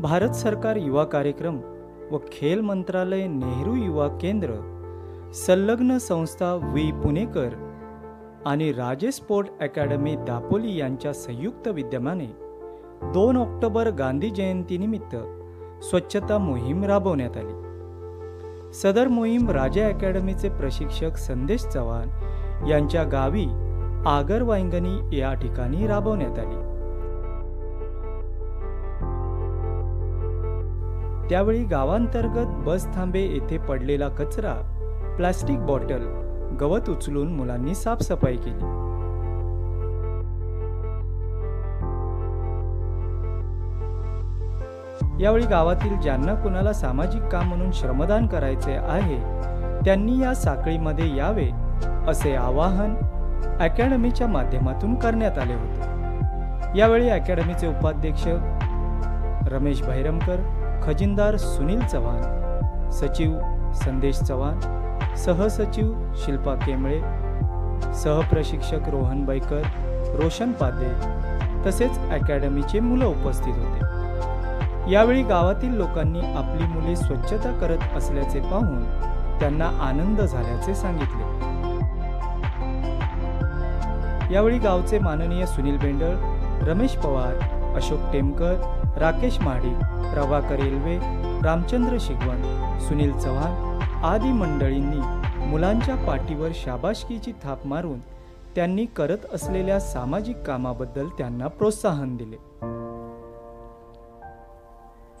भारत सरकार युवा कार्यक्रम व खेल मंत्रालय नेहरू युवा केंद्र संलग्न संस्था वी पुणेकर आणि राजे स्पोर्ट अकॅडमी दापोली यांच्या संयुक्त विद्यमाने दोन ऑक्टोबर गांधी जयंतीनिमित्त स्वच्छता मोहीम राबवण्यात आली. सदर मोहीम राजे अकॅडमीचे प्रशिक्षक संदेश चव्हाण यांच्या गावी आगरवाईंगणी या ठिकाणी राबवण्यात आली. त्यावेळी गावांतर्गत बस थांबे येथे पडलेला कचरा प्लास्टिक बॉटल गवत उचलून मुलांनी साफसफाई केली. यावेळी गावातील ज्यांना कुणाला सामाजिक काम म्हणून श्रमदान करायचे आहे त्यांनी या साखळीमध्ये यावे असे आवाहन अकॅडमीच्या माध्यमातून करण्यात आले होते. यावेळी अकॅडमीचे उपाध्यक्ष रमेश भैरमकर खजिनदार सुनील चव्हाण सचिव संदेश चव्हाण सहसचिव शिल्पा केंबळे सहप्रशिक्षक रोहन बैकर रोशन पादे तसेच अकॅडमीचे मुलं उपस्थित होते. यावेळी गावातील लोकांनी आपली मुले स्वच्छता करत असल्याचे पाहून त्यांना आनंद झाल्याचे सांगितले. यावेळी गावचे माननीय सुनील बेंडळ रमेश पवार अशोक टेमकर राकेश महाडिक प्रभाकर रेल्वे रामचंद्र शिगवण सुनील चव्हाण आदी मंडळींनी मुलांच्या पाठीवर शाबाशकीची थाप मारून त्यांनी करत असलेल्या सामाजिक कामाबद्दल त्यांना प्रोत्साहन दिले.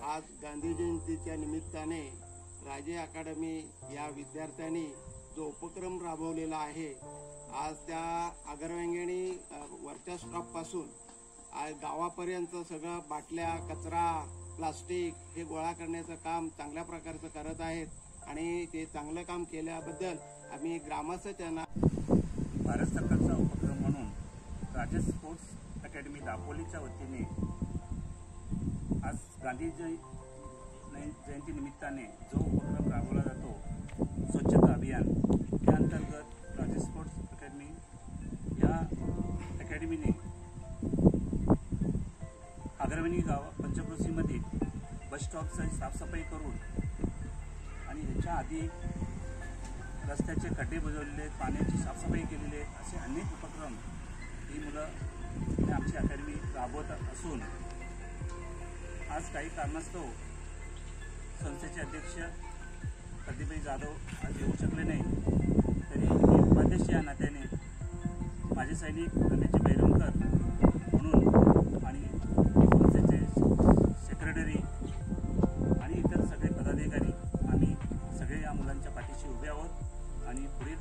आज गांधी जयंतीच्या निमित्ताने राजे अकादमी या विद्यार्थ्यांनी जो उपक्रम राबवलेला आहे आज त्या आगरवेंगणी वरच्या स्टॉपपासून गावापर्यंत सगळं बाटल्या कचरा प्लास्टिक हे गोळा करण्याचं काम चांगल्या प्रकारचं करत आहेत. आणि ते चांगलं काम केल्याबद्दल आम्ही ग्रामस्थ त्यांना भारत सरकारचा उपक्रम म्हणून राजेश स्पोर्ट्स अकॅडमी दापोलीच्या वतीने आज गांधी जय जयंती निमित्ताने जो उपक्रम बस साफसफाई करून आणि ह्याच्या आधी रस्त्याचे खड्डे बुजवलेले आहेत पाण्याची साफसफाई केलेली आहे असे अनेक उपक्रम ही मुलं आमची अकॅडमी राबवत असून आज काही कारणास्तव संस्थेचे अध्यक्ष प्रदीपभाई जाधव आज येऊ शकले नाही तरी उपाध्यक्ष या नात्याने माझे सैनिक त्यांच्या पाठीशी उभे आहोत आणि पुढील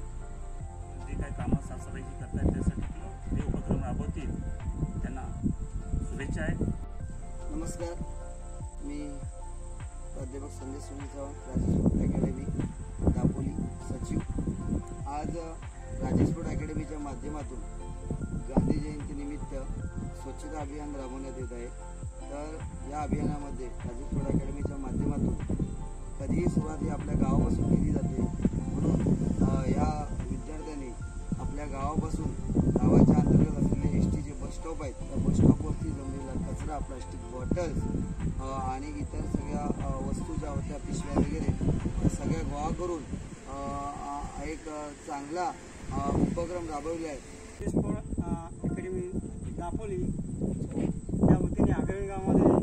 जे काही कामं साफसफाईची करतात त्यासाठी ते उपक्रम राबवतील. त्यांना शुभेच्छा आहेत नमस्कार. मी प्राध्यापक संजय सुनील चव्हाण राजेश अकॅडमी दापोली सचिव. आज राजेश फूड अकॅडमीच्या माध्यमातून गांधी जयंतीनिमित्त स्वच्छता अभियान राबवण्यात येत आहे. तर या अभियानामध्ये राजेश फूड अकॅडमीच्या माध्यमातून कधीही सुरुवात ही आपल्या गावापासून केली जाते. म्हणून या विद्यार्थ्यांनी आपल्या गावापासून गावाच्या अंतर्गत असलेले एस टीचे बस स्टॉप आहेत त्या बस स्टॉपवरती जमलेला कचरा प्लास्टिक बॉटल्स आणि इतर सगळ्या वस्तू ज्या होत्या पिशव्या वगैरे त्या सगळ्या गोळा करून एक चांगला उपक्रम राबवला आहे अकॅडमी दापोली त्या वतीने आगळी गावामध्ये